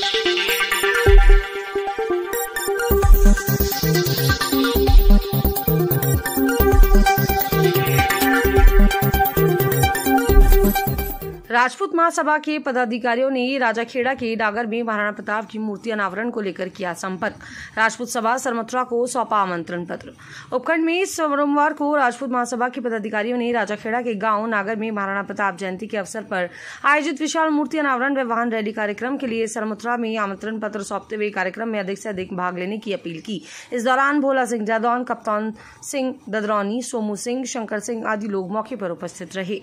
thank you Rajput महासभा के पदाधिकारियों ने राजाखेड़ा के डागर में महाराणा प्रताप की मूर्ति अनावरण को लेकर किया संपर्क। राजपूत सभा सरमथुरा को सौंपा आमंत्रण पत्र। उपखंड में सोमवार को राजपूत महासभा के पदाधिकारियों ने राजाखेड़ा के गाँव नागर में महाराणा प्रताप जयंती के अवसर पर आयोजित विशाल मूर्ति अनावरण व वाहन रैली कार्यक्रम के लिए सरमथुरा में आमंत्रण पत्र सौंपते हुए कार्यक्रम में अधिक से अधिक भाग लेने की अपील की। इस दौरान भोला सिंह जादौन, कप्तान सिंह ददरौनी, सोमू सिंह, शंकर सिंह आदि लोग मौके पर उपस्थित रहे।